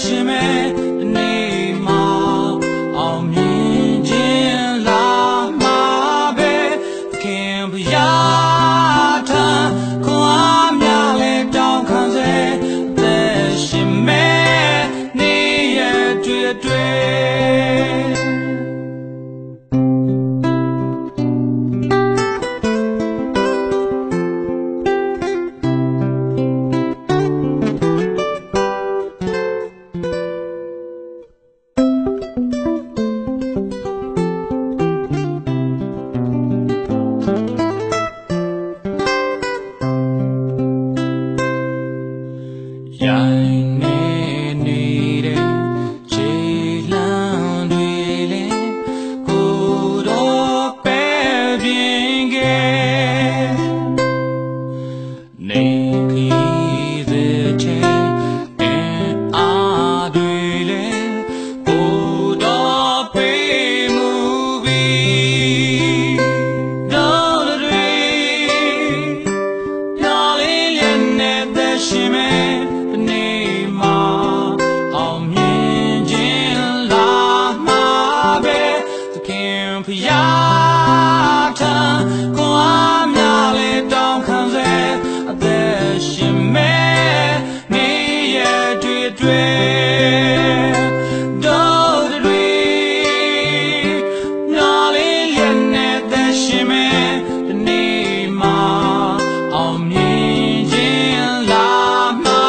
ရှင်မဲအနေမှာအောင်မြင်ခြင်းလာမှာပဲသခင်ဘုရားထံခွန်အားများလဲတောင်းခံစေသက်ရှင်မဲနေရတွေ့တွေ့ နေနေတဲ့ခြေလမ်းတွေလေးကိုတော့ပဲပြင်းခဲ့နေခီးတဲ့ခြေရှင်မဲ ဖျားထံကိုအားများလေတောင်းခံစေအသက်ရှင်မဲ့နေရတွေ့တွေ့တော်တွေညာလေးလည်းနဲ့သက်ရှင်မဲ့ဒီနေ့မှာအောင်မြင်ခြင်းလာမှာ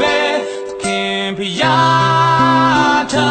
ပဲသခင်ဖျားထံ